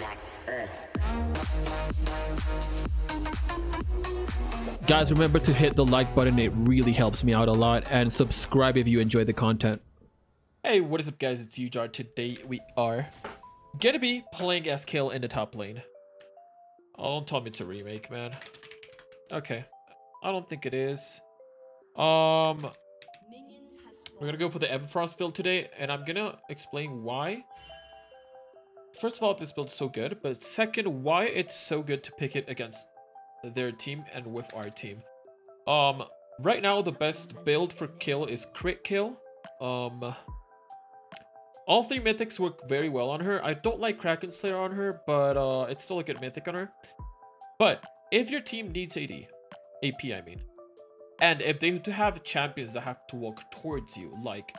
Black Earth. Guys, remember to hit the like button. It really helps me out a lot. And subscribe if you enjoy the content. Hey, what is up guys? It's UJard. Today we are gonna be playing as Kayle in the top lane. Oh, don't tell me it's a remake, man. Okay. I don't think it is. Um, we're gonna go for the Everfrost build today, and I'm gonna explain why. First of all, this build's so good, but second, why it's so good to pick it against their team and with our team. Um, right now, the best build for Kayle is crit Kayle. Um, all three mythics work very well on her. I don't like Kraken Slayer on her, but uh, it's still a good mythic on her. But if your team needs AD, AP I mean, and if they have champions that have to walk towards you, like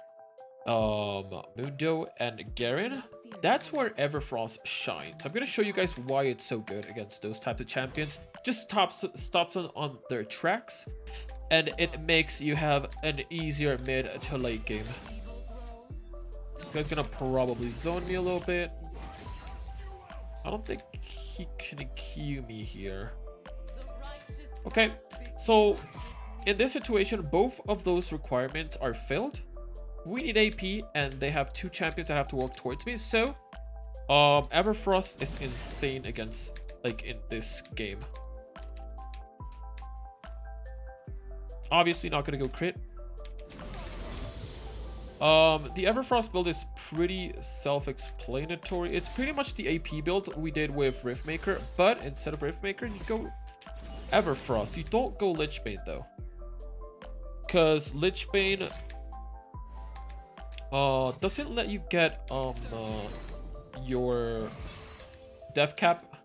um, Mundo and Garen, that's where Everfrost shines. I'm going to show you guys why it's so good against those types of champions. Just stops, stops on, on their tracks, and it makes you have an easier mid to late game. This guy's going to probably zone me a little bit. I don't think he can Q me here. Okay, so in this situation, both of those requirements are filled. We need AP, and they have two champions that have to walk towards me. So, um, Everfrost is insane against, like, in this game. Obviously not to go crit. Um, the Everfrost build is pretty self-explanatory. It's pretty much the AP build we did with Riftmaker, but instead of Riftmaker, you go Everfrost. You don't go Lich Bane, though. Because Lich Bane uh, doesn't let you get um uh, your death cap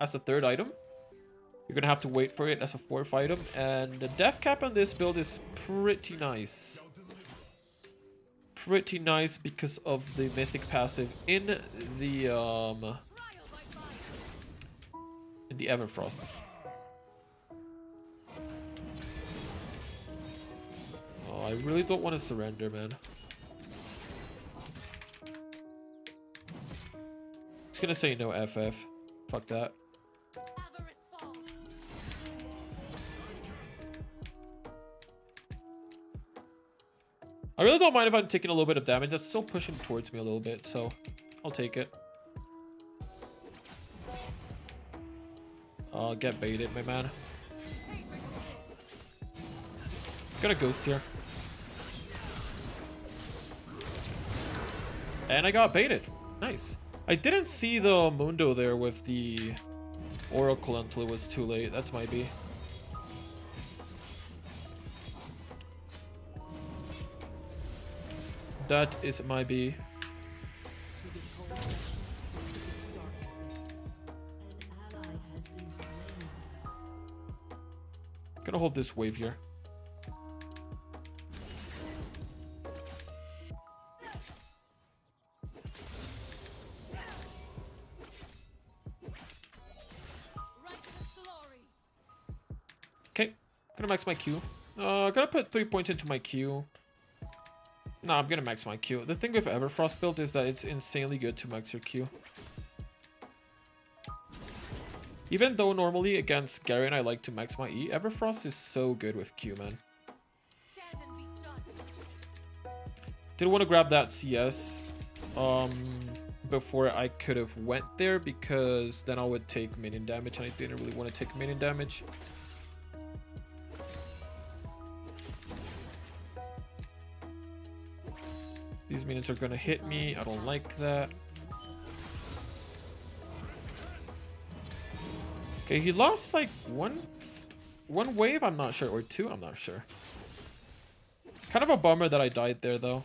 as a third item. You're gonna have to wait for it as a fourth item, and the death cap on this build is pretty nice. Pretty nice because of the mythic passive in the um in the Everfrost. Oh, I really don't want to surrender, man. It's gonna say no FF. Fuck that. I really don't mind if I'm taking a little bit of damage. That's still pushing towards me a little bit, so I'll take it. I'll get baited, my man. Got a ghost here. And I got baited. Nice. I didn't see the Mundo there with the Oracle until it was too late. That's my B. That is my B. Gonna hold this wave here. Gonna max my Q. Uh, gonna put three points into my Q. No, I'm gonna max my Q. The thing with Everfrost build is that it's insanely good to max your Q. Even though normally against Garen I like to max my E, Everfrost is so good with Q, man. Didn't want to grab that CS um, before I could have went there because then I would take minion damage and I didn't really want to take minion damage. Minions are gonna hit me. I don't like that. Okay, he lost like one one wave, I'm not sure, or two, I'm not sure. Kind of a bummer that I died there though.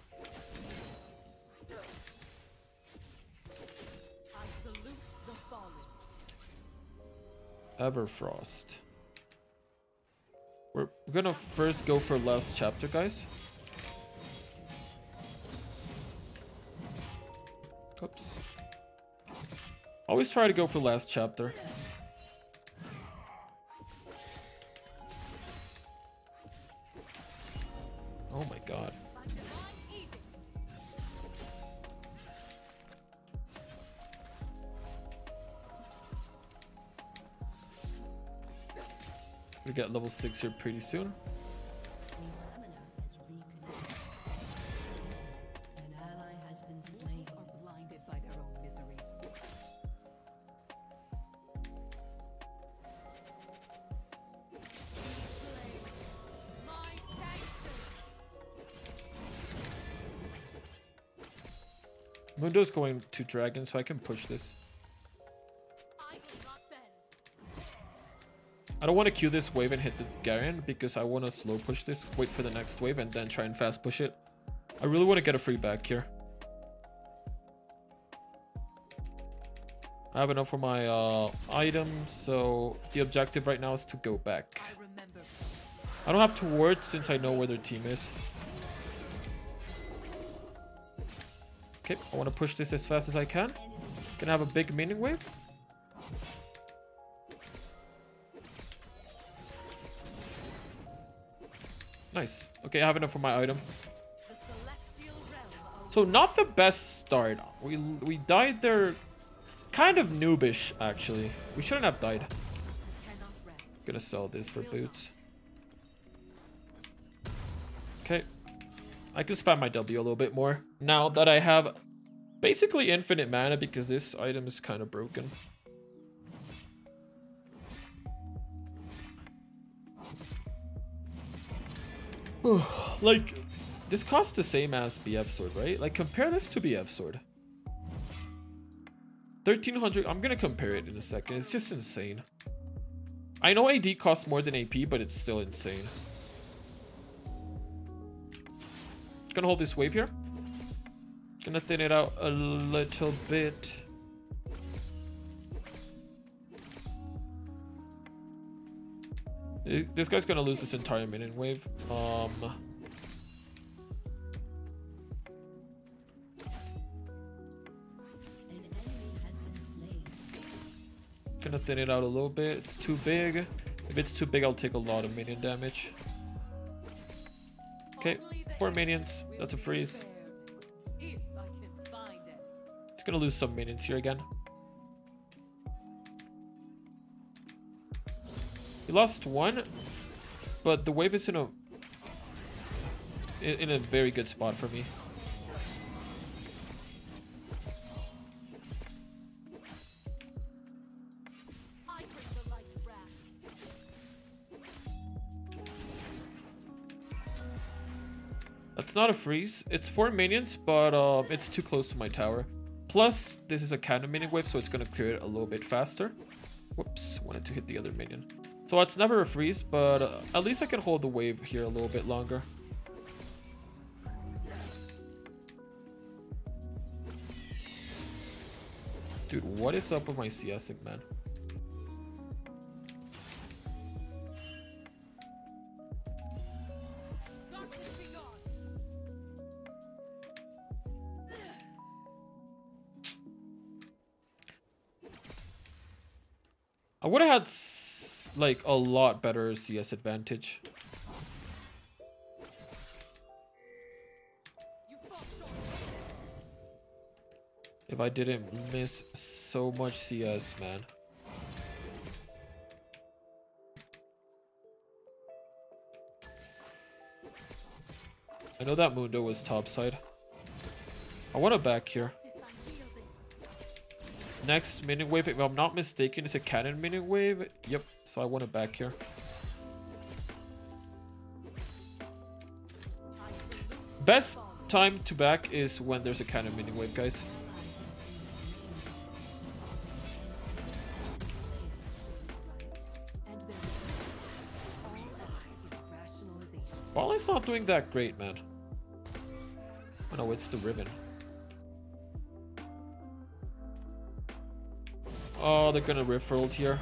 Everfrost. We're gonna first go for Lost Chapter, guys. Oops. Always try to go for Lost Chapter. Oh my god. We get level 6 here pretty soon. Mundo's going to dragon, so I can push this. I don't want to queue this wave and hit the Garen because I want to slow push this, wait for the next wave, and then try and fast push it. I really want to get a free back here. I have enough for my uh, items, so the objective right now is to go back. I. I don't have to ward since I know where their team is. Okay, I want to push this as fast as I can. Gonna have a big minion wave. Nice. Okay, I have enough for my item. So not the best start. We we died there kind of noobish actually. We shouldn't have died. Gonna sell this for boots. Okay. I can spam my W a little bit more. Now that I have basically infinite mana because this item is kind of broken. like, this costs the same as BF Sword, right? Like, compare this to BF Sword. 1300, I'm gonna compare it in a second. It's just insane. I know AD costs more than AP, but it's still insane. Gonna hold this wave here. Gonna thin it out a little bit. This guy's gonna lose this entire minion wave. Um, gonna thin it out a little bit. It's too big. If it's too big, I'll take a lot of minion damage. Okay, four minions. That's a freeze. Gonna lose some minions here again. He lost one, but the wave is in a in, a very good spot for me. That's not a freeze. It's four minions, but uh, it's too close to my tower. Plus, this is a cannon minion wave, so it's gonna clear it a little bit faster. Whoops, wanted to hit the other minion. So it's never a freeze, but uh, at least I can hold the wave here a little bit longer. Dude, what is up with my CSing, man? Would have had like a lot better CS advantage. If I didn't miss so much CS, man. I know that Mundo was topside. I want a back here. Next minion wave, if I'm not mistaken, is a cannon minion wave. Yep, so I want a back here. Best time to back is when there's a cannon minion wave, guys. Wally's not doing that great, man. Oh no, it's the ribbon. Oh, they're gonna rift here.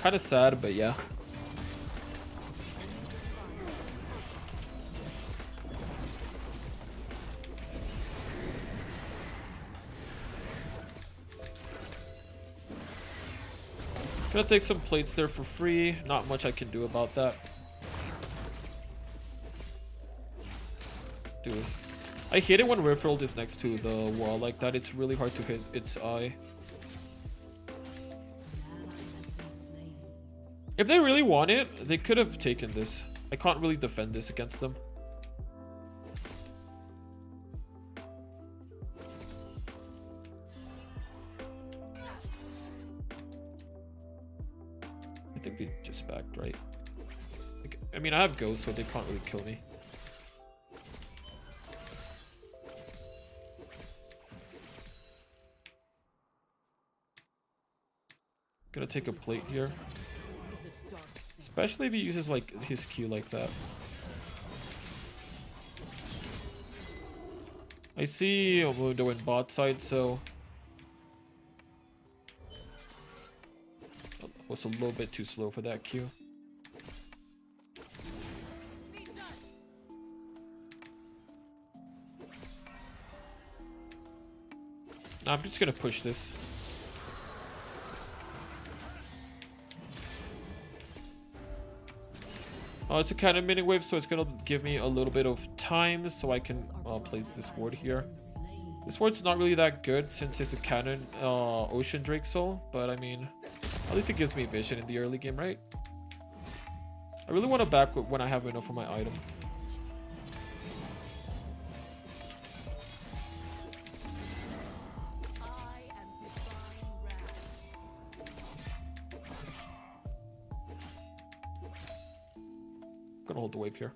Kind of sad, but yeah. Gonna take some plates there for free. Not much I can do about that. Dude. I hate it when Rift Herald is next to the wall like that. It's really hard to hit its eye. If they really want it, they could have taken this. I can't really defend this against them. I think they just backed, right? I mean, I have ghosts, so they can't really kill me. Gonna take a plate here. Especially if he uses like his Q like that. I see Omundo in bot side, so was a little bit too slow for that Q. I'm just gonna push this. Oh, it's a kind of mini wave, so it's gonna give me a little bit of time so I can uh, place this ward here. This ward's not really that good since it's a cannon uh, Ocean Drake Soul, but I mean, at least it gives me vision in the early game, right? I really want to back when I have enough of my item. Gonna hold the wave here.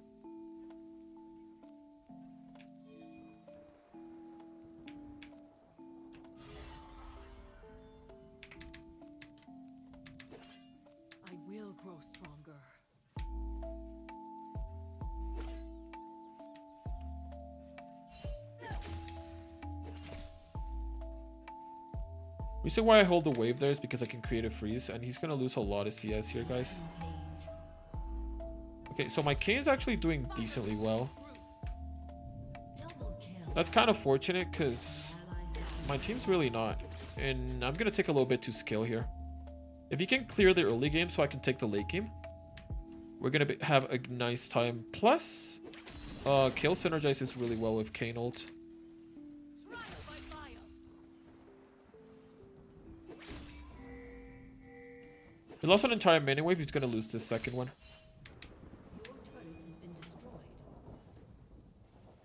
I will grow stronger. Reason why I hold the wave there is because I can create a freeze, and he's gonna lose a lot of CS here, guys. Okay, so my Kayn's actually doing decently well. That's kind of fortunate, because my team's really not. And I'm gonna take a little bit to scale here. If he can clear the early game so I can take the late game, we're gonna have a nice time. Plus, uh, Kayle synergizes really well with Kane ult. He lost an entire mini wave, he's gonna lose this second one.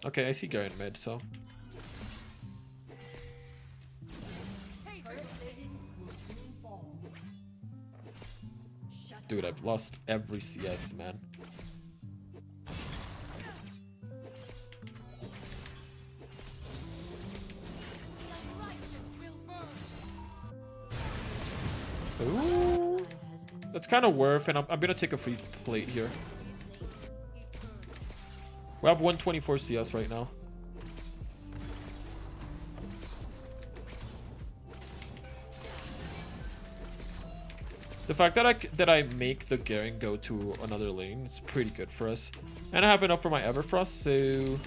Okay, I see going mid, so. Dude, I've lost every CS, man. Ooh. That's kind of worth, and I'm, I'm gonna take a free plate here. We have 124 CS right now. The fact that I that I make the Garen go to another lane is pretty good for us, and I have enough for my Everfrost, so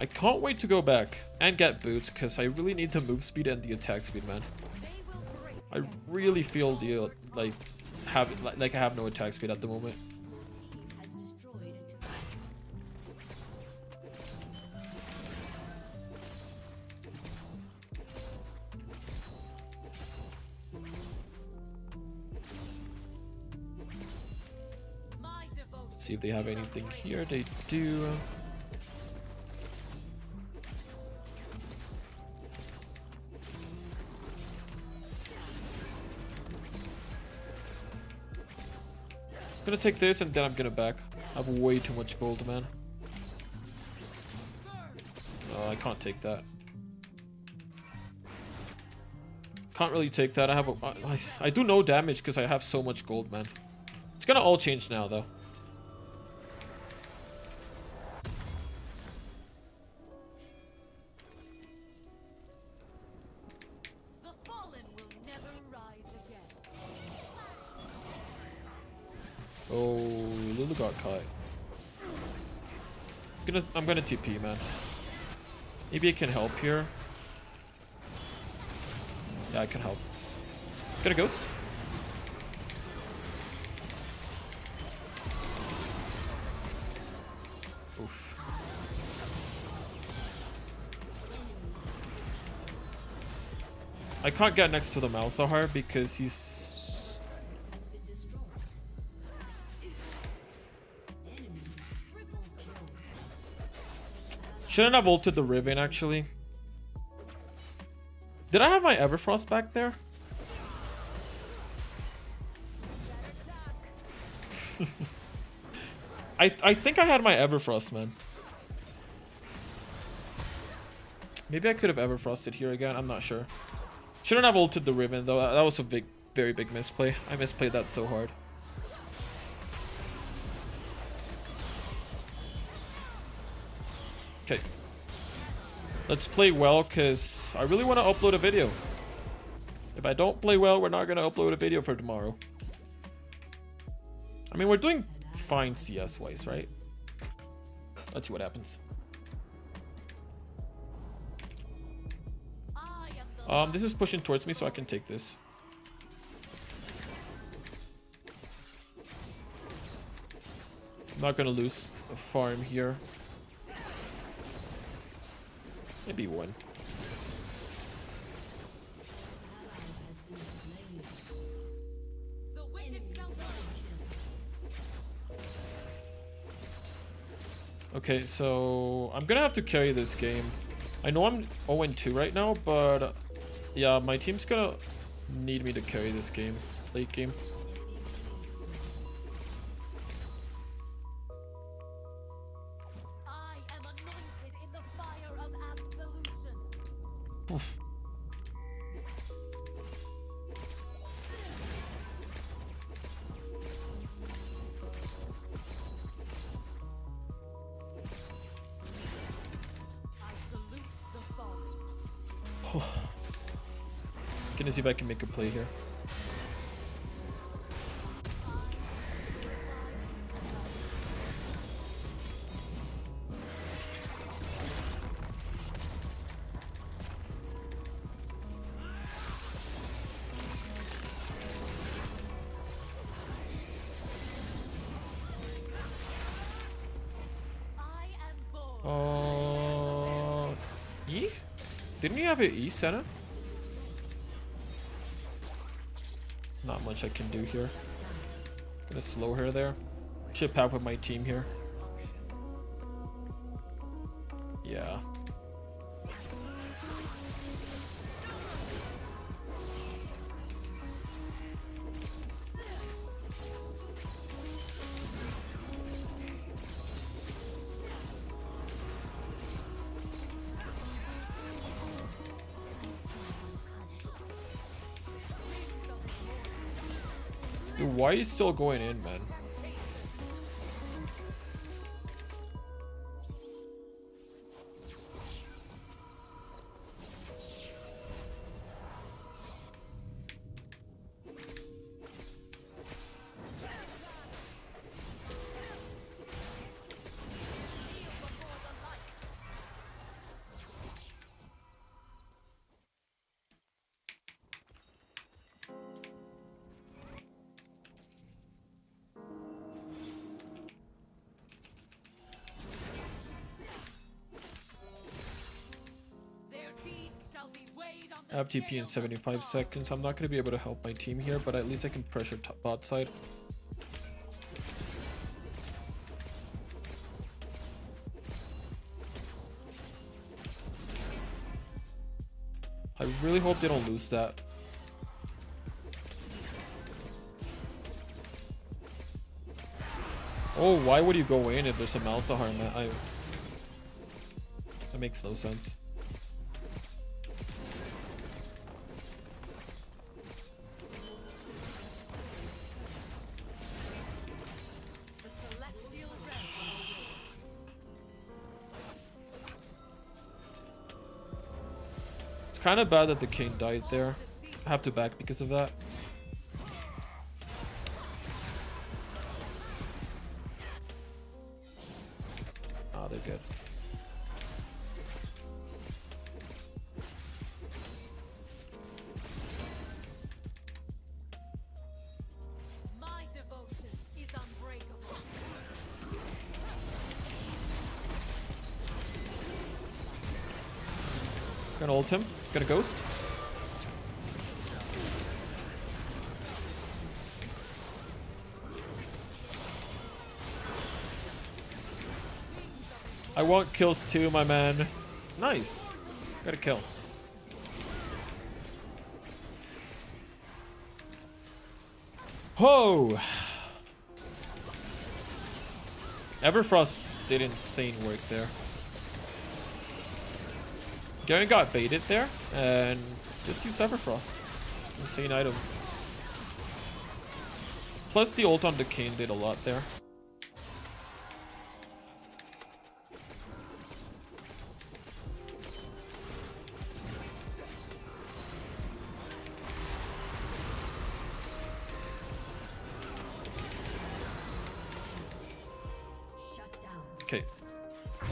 I can't wait to go back and get boots because I really need the move speed and the attack speed, man. I really feel the like have like I have no attack speed at the moment. See if they have anything here. They do. I'm gonna take this and then I'm gonna back. I have way too much gold, man. Oh, I can't take that. Can't really take that. I have a, I, I do no damage because I have so much gold, man. It's gonna all change now, though. Gonna, I'm gonna TP, man. Maybe I can help here. Yeah, I can help. Get a ghost. Oof. I can't get next to the Malzahar because he's Shouldn't have ulted the Riven, actually. Did I have my Everfrost back there? I, I think I had my Everfrost, man. Maybe I could have Everfrosted here again. I'm not sure. Shouldn't have ulted the Riven, though. That was a big, very big misplay. I misplayed that so hard. Okay. Let's play well, because I really want to upload a video. If I don't play well, we're not going to upload a video for tomorrow. I mean, we're doing fine CS-wise, right? Let's see what happens. Um, this is pushing towards me, so I can take this. I'm not gonna lose a farm here. Maybe one. the wicked shall not. Okay, so I'm gonna have to carry this game. I know I'm 0-2 right now, but yeah, my team's gonna need me to carry this game, late game. Gonna see if I can make a play here. I am born. Uh, E? Didn't you have an E, Senna? Much I can do here. Gonna slow her there. Chip half with my team here. Yeah. Why are you still going in, man? I the have TP in 75 seconds. I'm not going to be able to help my team here, but at least I can pressure bot side. I really hope they don't lose that. Oh, why would you go in if there's a Malzahar? I... That makes no sense. Kind of bad that the king died there. I have to back because of that. Want kills too, my man. Nice. Got a kill. Ho! Everfrost did insane work there. Garen got baited there, and just use Everfrost. Insane item. Plus the ult on the Kayn did a lot there.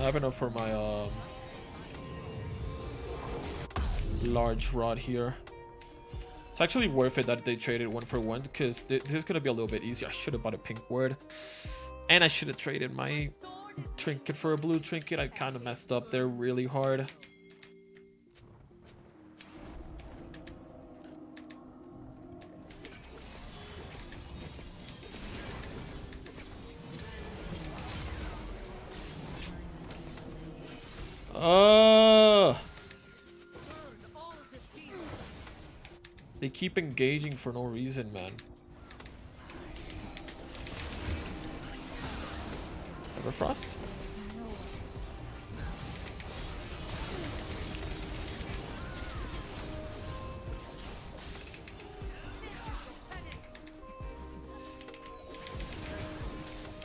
I have enough for my um large rod here. It's actually worth it that they traded one for one because th this is gonna be a little bit easier. I should have bought a pink ward, and I should have traded my trinket for a blue trinket. I kind of messed up there really hard. Uh, they keep engaging for no reason, man. Everfrost?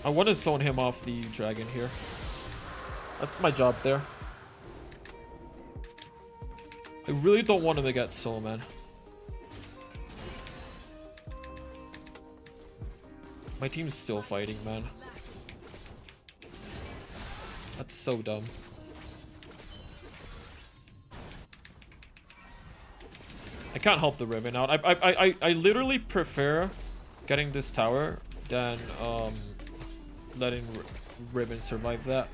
I want to zone him off the dragon here. That's my job there. Really don't want him to get soul, man. My team's still fighting, man. That's so dumb. I can't help the Riven out. I I I I- literally prefer getting this tower than um letting R Riven survive that.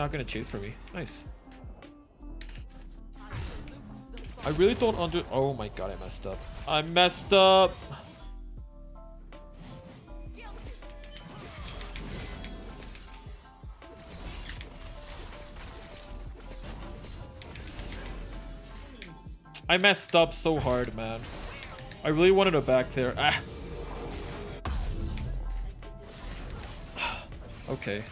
Not gonna chase for me. Nice. I really don't under- Oh my god, I messed up. I messed up! I messed up so hard, man. I really wanted a back there. Ah. okay.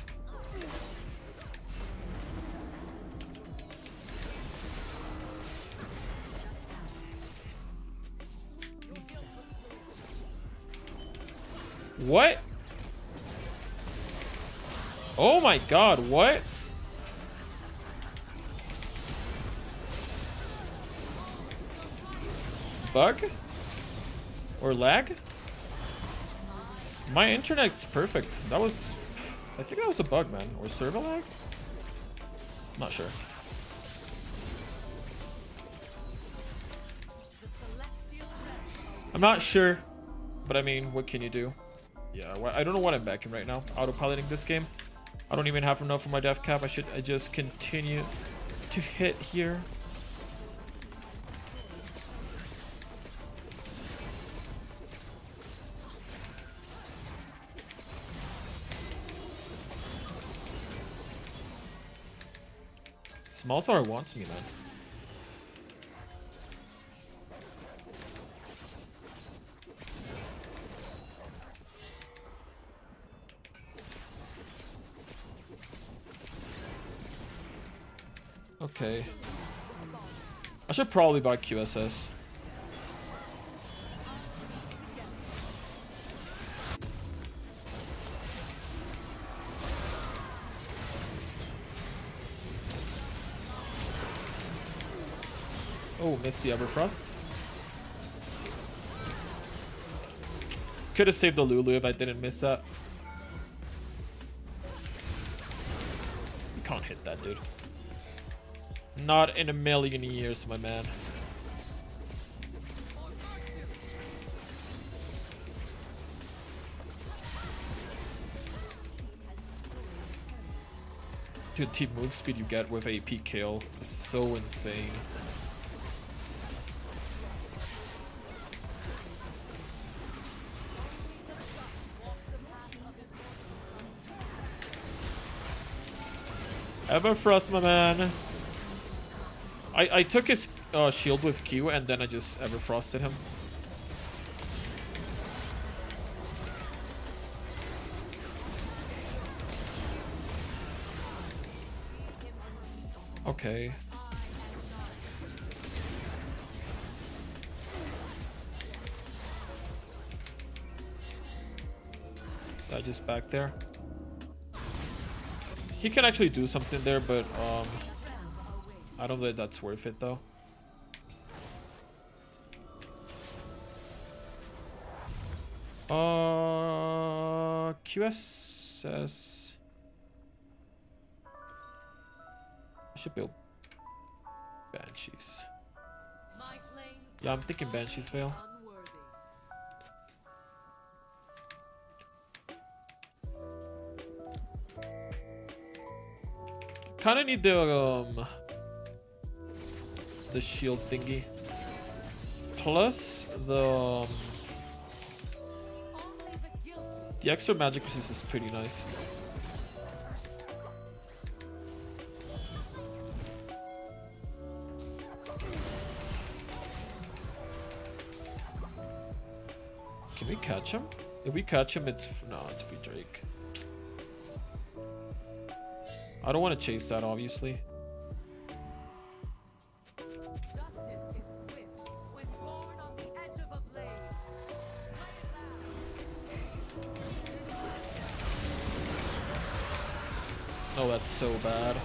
What? Oh my god, what? Bug? Or lag? My internet's perfect. That was... I think that was a bug, man. Or server lag? I'm Not sure. I'm not sure. But I mean, what can you do? Yeah, I don't know what I'm backing right now. Autopiloting this game. I don't even have enough for my death cap. I should I just continue to hit here. Small Smallstar wants me, man. Okay. I should probably buy QSS. Oh, missed the Everfrost. Could have saved the Lulu if I didn't miss that. You can't hit that, dude. Not in a million years, my man. Dude, team move speed you get with AP Kayle is so insane. Everfrost, my man. I, I took his uh, shield with Q and then I just Everfrosted him. Okay. I just back there. He can actually do something there, but um, I don't think that's worth it though. Uh, QSS. I should build Banshees. Yeah, I'm thinking Banshee's Veil. Kind of need the um the shield thingy. Plus the um, the extra magic resist is pretty nice. Can we catch him? If we catch him, it's no, it's free Drake. I don't want to chase that, obviously. That's so bad.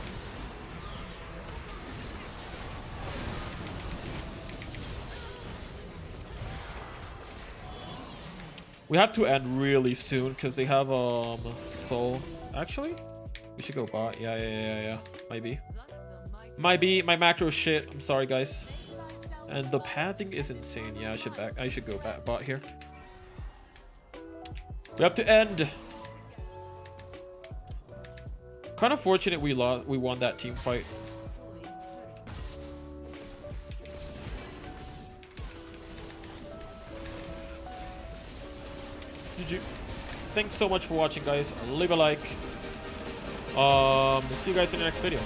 We have to end really soon because they have um soul. Actually, we should go bot. Yeah, yeah, yeah, yeah. Maybe. be. Thus the mighty Might be my macro shit. I'm sorry, guys. And the pathing is insane. Yeah, I should back. I should go back bot here. We have to end. Kind of fortunate we lost. We won that team fight. GG. Thanks so much for watching, guys. Leave a like. Um, see you guys in the next video.